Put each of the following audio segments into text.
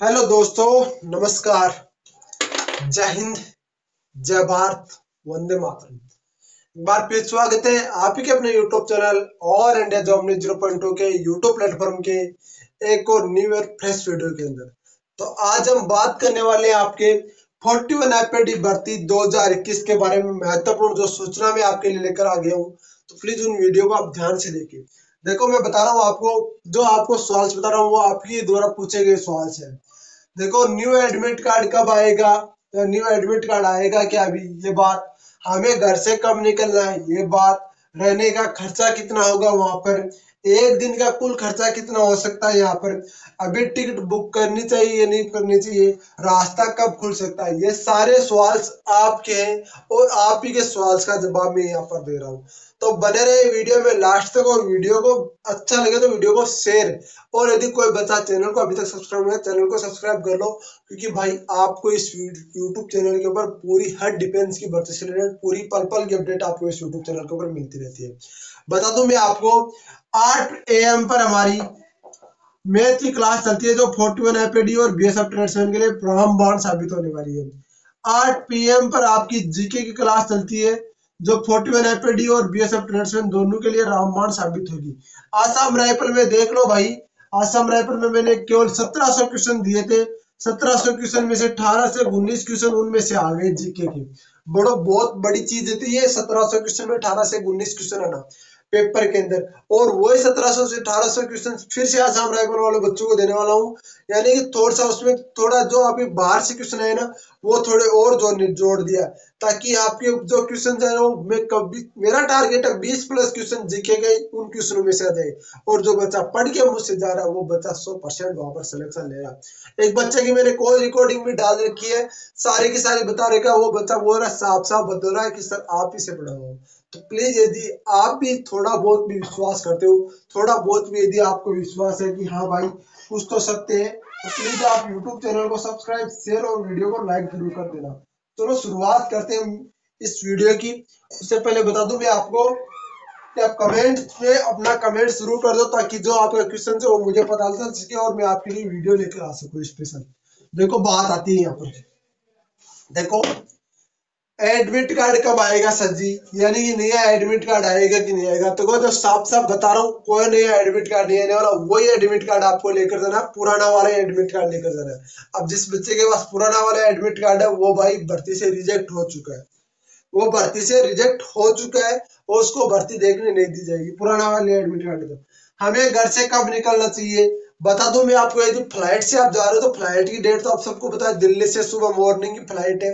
Hello दोस्तों, नमस्कार। जय हिंद, जय भारत, वंदे मातरम। एक बार फिर स्वागत है आप ही के अपने यूट्यूब चैनल और India job news zero point के यूट्यूब प्लेटफॉर्म के एक और न्यू ईयर फ्रेश वीडियो के अंदर। तो आज हम बात करने वाले हैं आपके 41 एपीडी भर्ती 2021 के बारे में महत्वपूर्ण जो सूचना मैं आपके लिए लेकर आ गया हूँ। तो प्लीज़ उन वीडियो को आप ध्यान से देखिए। देखो, मैं बता रहा हूँ आपको, जो आपको सवाल बता रहा हूँ, वो आपके द्वारा पूछे गए सवाल है देखो न्यू एडमिट कार्ड कब आएगा? तो न्यू एडमिट कार्ड आएगा क्या अभी? ये बात, हमें घर से कब निकलना है? ये बात, रहने का खर्चा कितना होगा वहाँ पर? एक दिन का कुल खर्चा कितना हो सकता है यहाँ पर? अभी टिकट बुक करनी चाहिए या नहीं करनी चाहिए? रास्ता कब खुल सकता है? ये सारे सवाल आपके हैं और आप ही के सवाल का जवाब मैं यहाँ पर दे रहा हूँ। तो बने रहे वीडियो में लास्ट तक और वीडियो को अच्छा लगे तो वीडियो को शेयर और यदि कोई बच्चा चैनल को अभी तक सब्सक्राइब नहीं चैनल को सब्सक्राइब कर लो, क्योंकि भाई आपको इस यूट्यूब चैनल के ऊपर पूरी हर डिफेंस की भर्ती से रिलेटेड पूरी पल पल की अपडेट आपको इस यूट्यूब चैनल के ऊपर मिलती रहती है। बता दू मैं आपको, आठ ए एम पर हमारी मैथ की क्लास चलती है जो फोर्टी वन एपीडी और बी एस एफ़ ट्रेडसमैन के लिए रामबाण साबित होने वाली है। आठ पीएम पर आपकी जीके की क्लास चलती है जो फोर्टी वन एपीडी और बी एस एफ़ ट्रेडसमैन दोनों के लिए रामबाण साबित होगी। आसाम राइफल में देख लो भाई, आसाम राइफल में मैंने केवल सत्रह सौ क्वेश्चन दिए थे। सत्रह सौ क्वेश्चन में से अठारह से उन्नीस क्वेश्चन उनमें से आ गए जीके के। बड़ो, बहुत बड़ी चीज़ देती है, सत्रह सौ क्वेश्चन में अठारह से उन्नीस क्वेश्चन आना। पेपर के अंदर। और वही सत्रह सौ से अठारह सौ क्वेश्चन फिर से आसाम राइफल वाले, बच्चों को देने वाला हूँ। यानी कि थोड़ा सा उसमें थोड़ा जो आपके बाहर से क्वेश्चन है ना, वो थोड़े और जो जोड़ दिया। ताकि आपके जो क्वेश्चन है वो मैं कभी, मेरा टारगेट है बीस प्लस क्वेश्चन जीके गए उन क्वेश्चनों में से आ जाए और जो बच्चा पढ़ के मुझसे जा रहा है, वो बच्चा सौ परसेंट वहाँ पर सिलेक्शन ले रहा एक बच्चे की मैंने कॉल रिकॉर्डिंग भी डाल रखी है। सारे की सारी बता रखा वो बच्चा बोल रहा साफ़ साफ़ बता रहा है कि सर आप ही से पढ़ा हुआ तो प्लीज़ यदि आप भी थोड़ा बहुत भी विश्वास करते हो, थोड़ा बहुत भी यदि आपको विश्वास है कि हाँ भाई, कुछ तो सत्य है तो प्लीज़ आप यूट्यूब चैनल को सब्सक्राइब शेयर और वीडियो को लाइक ज़रूर कर देना। चलो शुरुआत करते हैं इस वीडियो की। उससे पहले बता दूँ, मैं आपको कि आप कमेंट में अपना कमेंट शुरू कर दो, ताकि जो आपका क्वेश्चन है वो मुझे पता चल सके और मैं आपके लिए वीडियो लेकर आ सकूँ स्पेशल देखो बात आती है यहाँ पर। देखो एडमिट कार्ड कब आएगा सर जी यानी कि नया एडमिट कार्ड आएगा कि नहीं आएगा? तो जो साफ़ साफ़ बता रहा हूँ, कोई नया एडमिट कार्ड नहीं आने वाला, वही एडमिट कार्ड आपको लेकर जाना पुराना वाला एडमिट कार्ड लेकर जाना अब जिस बच्चे के पास पुराना वाला एडमिट कार्ड है, वो भाई भर्ती से रिजेक्ट हो चुका है। वो भर्ती से रिजेक्ट हो चुका है और उसको भर्ती देखने नहीं दी जाएगी, पुराना वाले एडमिट कार्ड तो हमें घर से कब निकलना चाहिए? बता दो मैं आपको, यदि फ़्लाइट से आप जा रहे हो तो फ़्लाइट की डेट तो आप सबको है, दिल्ली से सुबह मॉर्निंग की फ़्लाइट है।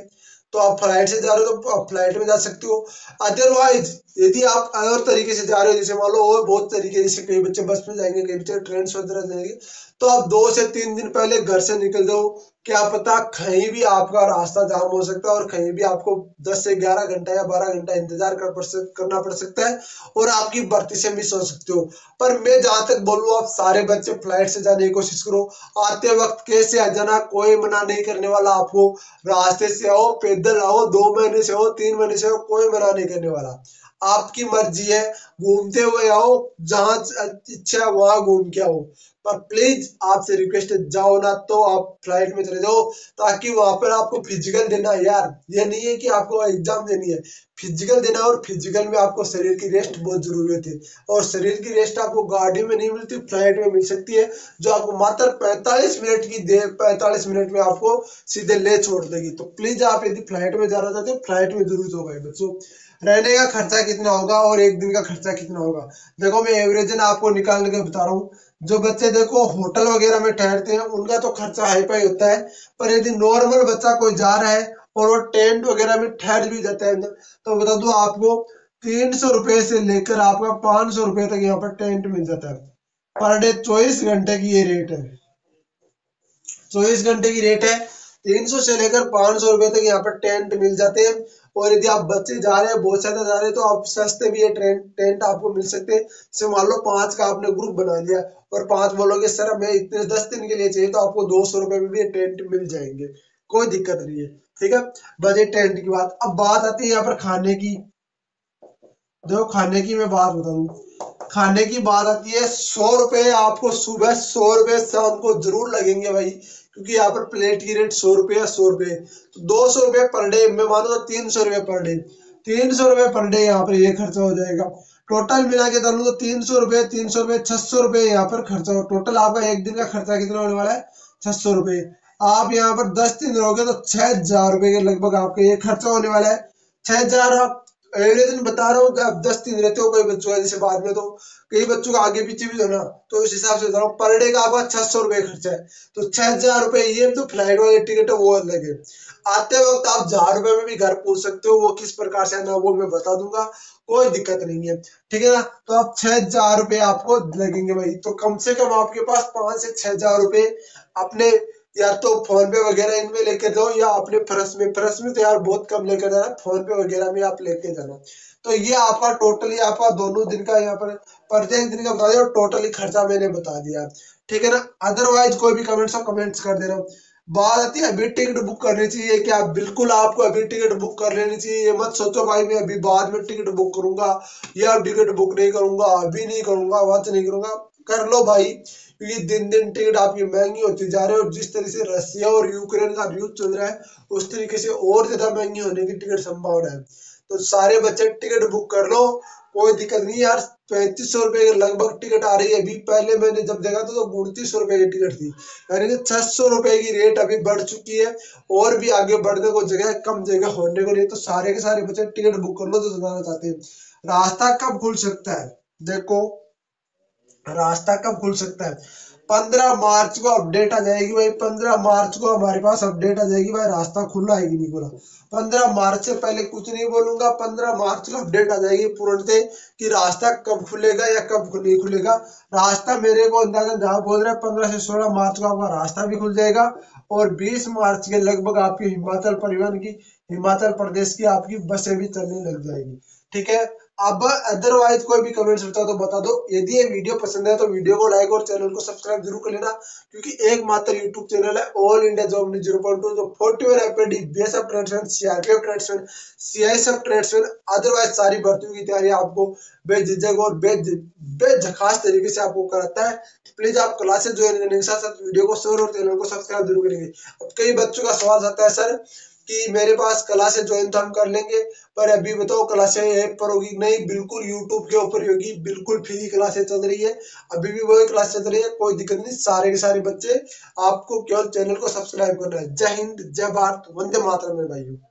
तो आप फ़्लाइट से जा रहे हो तो आप फ़्लाइट में जा सकते हो। अदरवाइज़ यदि आप और तरीके से जा रहे हो, जैसे मान लो, और बहुत तरीके, जैसे कई बच्चे बस में जाएँगे, कई बच्चे ट्रेन से वगैरह जाएँगे तो आप दो से तीन दिन पहले घर से निकल जाओ। क्या पता कहीं भी आपका रास्ता जाम हो सकता है और कहीं भी आपको 10 से 11 घंटा या 12 घंटा इंतज़ार कर पड़ करना पड़ सकता है और आपकी भर्ती से मिस हो सकते हो। पर मैं जहाँ तक बोलूँ, आप सारे बच्चे फ़्लाइट से जाने की कोशिश करो। आते वक्त कैसे आ जाना, कोई मना नहीं करने वाला आपको रास्ते से आओ, पैदल आओ, दो महीने से हो तीन महीने से हो कोई मना नहीं करने वाला। आपकी मर्ज़ी है, घूमते हुए आओ, जहाँ इच्छा है वहाँ घूम के आओ। पर प्लीज़ आपसे रिक्वेस्ट है, जाओ ना तो आप फ़्लाइट में चले जाओ, ताकि वहाँ पर आपको फ़िज़िकल देना है यार। ये नहीं है कि आपको एग्ज़ाम देनी है। फ़िज़िकल देना और फ़िज़िकल में आपको शरीर की रेस्ट बहुत ज़रूरी होती है। और शरीर की रेस्ट आपको गाड़ी में नहीं मिलती फ़्लाइट में मिल सकती है, जो आपको मात्र 45 मिनट की देर 45 मिनट में आपको सीधे ले छोड़ देगी। तो प्लीज़ आप यदि फ़्लाइट में जाना चाहते हो फ़्लाइट में ज़रूर जाओ भाई बच्चों। रहने का खर्चा कितना होगा और एक दिन का खर्चा कितना होगा? देखो, मैं एवरेज आपको निकाल के बता रहा हूँ। जो बच्चे देखो होटल वगैरह में ठहरते हैं, उनका तो खर्चा हाई फाई होता है। पर यदि नॉर्मल बच्चा कोई जा रहा है और वो टेंट वगैरह में ठहर भी जाता है तो बता दो आपको, तीन सौ रुपए से लेकर आपका पाँच सौ रुपए तक यहाँ पर टेंट मिल जाता है। पर डे चौबीस घंटे की ये रेट है। चौबीस घंटे की रेट है। तीन सौ से लेकर पाँच सौ रुपए तक यहाँ पर टेंट मिल जाते हैं। और यदि आप बच्चे जा रहे हैं, बहुत ज़्यादा जा रहे हैं तो आप सस्ते भी ये टेंट आपको मिल सकते हैं। मान लो पाँच का आपने ग्रुप बना लिया और पाँच बोलोगे, सर, हमें इतने, दस दिन के लिए चाहिए तो आपको दो सौ रुपए में भी टेंट मिल जाएँगे। कोई दिक्कत नहीं है, ठीक है? बजट टेंट की बात। अब बात आती है यहाँ पर खाने की। देखो, खाने की मैं बात बताऊँ। खाने की बात आती है, सौ रुपए आपको सुबह, सौ रुपए शाम को ज़रूर लगेंगे भाई। क्योंकि यहाँ पर प्लेट की रेट सौ रुपए या सौ रुपए। तो दो सौ रुपए पर डे मैं मानो तो तीन सौ रुपए पर डे तीन सौ रुपए पर डे यहाँ पर ये खर्चा हो जाएगा। टोटल मिला के चलू तो तीन सौ रुपए, तीन सौ रुपए, छह सौ रुपए यहाँ पर खर्चा हो टोटल आपका एक दिन का खर्चा कितना होने वाला है? छह सौ रुपए। आप यहाँ पर दस दिन रहोगे तो छह हज़ार रुपए के लगभग आपका ये खर्चा होने वाला है। छह हज़ार अगले दिन बता रहा हूँ कि आप दस दिन रहते हो कोई बच्चों का, जैसे बाद में तो कई बच्चों का आगे पीछे भी हो ना तो उस हिसाब से बता रहा पर डे का आपका छह सौ रुपए खर्चा है। तो छह हज़ार रुपए ये तो फ़्लाइट वाली टिकट है, वो अलग है। आते वक्त आप हज़ार रुपए में भी घर पूछ सकते हो, वो किस प्रकार से आना वो मैं बता दूँगा। कोई दिक्कत नहीं है, ठीक है ना? तो आप छह हज़ार रुपए आपको लगेंगे भाई। तो कम से कम आपके पास पाँच से छह हज़ार रुपये अपने या तो फ़ोन पे वगैरह इनमें लेके जाओ या अपने फर्श में फर्श में तो यार बहुत कम लेकर जाना, फ़ोन पे वगैरह में आप लेके जाना। तो ये आपका टोटली आपका दोनों दिन का यहाँ पर, प्रत्येक दिन का बता दिया और टोटली खर्चा मैंने बता दिया। ठीक है ना? अदरवाइज़ कोई भी कमेंट्स हो कमेंट्स कर देना। बात आती है, अभी टिकट बुक करनी चाहिए क्या? बिल्कुल आपको अभी टिकट बुक कर लेनी चाहिए। ये मत सोचो भाई, मैं अभी बाद में टिकट बुक करूँगा या टिकट बुक नहीं करूँगा, अभी नहीं करूँगा, वक्त नहीं करूँगा। कर लो भाई। क्योंकि दिन दिन टिकट आपकी महँगी होती जा रही है और जिस तरह से रशिया और यूक्रेन का युद्ध चल रहा है, उस तरीके से और ज़्यादा महँगी होने की टिकट संभावना है। तो सारे बच्चे टिकट बुक कर लो। कोई दिक्कत नहीं यार, पैंतीस सौ रुपए के लगभग टिकट आ रही है अभी। पहले मैंने जब देखा था तो उनतीस सौ रुपए की टिकट थी। यानी कि छह सौ रुपए की रेट अभी बढ़ चुकी है और भी आगे बढ़ने को जगह, कम जगह होने को नहीं तो सारे के सारे बच्चे टिकट बुक कर लो तो जाना चाहते हैं। रास्ता कब खुल सकता है? देखो रास्ता कब खुल सकता है? पंद्रह मार्च को अपडेट आ जाएगी भाई, पंद्रह मार्च को हमारे पास अपडेट आ जाएगी भाई, रास्ता खुला है कि नहीं खुला? पंद्रह मार्च से पहले कुछ नहीं बोलूँगा, पंद्रह मार्च को अपडेट आ जाएगी पूर्ण से कि रास्ता कब खुलेगा या कब नहीं खुलेगा। रास्ता मेरे को अंदाज़ा जहाँ बोल रहे हैं, पंद्रह से सोलह मार्च को आपका रास्ता भी खुल जाएगा और बीस मार्च के लगभग आपकी हिमाचल परिवहन की, हिमाचल प्रदेश की आपकी बसें भी चलने लग जाएगी। ठीक है? अब अदरवाइज़ कोई भी कमेंट्स होता तो बता दो। यदि ये वीडियो पसंद है तो वीडियो को लाइक और चैनल को सब्सक्राइब ज़रूर कर लेना, क्योंकि एकमात्र यूट्यूब चैनल है all India job news zero point to forty one APD BSF tradesman CRPF tradesman CISF tradesman otherwise सारी भर्तियों की तैयारी आपको बेझिझक और बेझखास तरीके से आपको कराता है। प्लीज़ आप क्लासेस ज्वाइन करने के साथ साथ वीडियो को शेयर और चैनल को सब्सक्राइब ज़रूर करेंगे। अब कई बच्चों का सवाल आता है, सर कि मेरे पास क्लासेस ज्वाइन तो हम कर लेंगे, पर अभी बताओ क्लासेस ऐप पर होगी नहीं? बिल्कुल यूट्यूब के ऊपर ही होगी, बिल्कुल फ्री क्लासेस चल रही है। अभी भी वही क्लास चल रही है, कोई दिक्कत नहीं, सारे के सारे बच्चे आपको केवल चैनल को सब्सक्राइब करना है। जय हिंद, जय भारत, वंदे मातरम में भाइयों।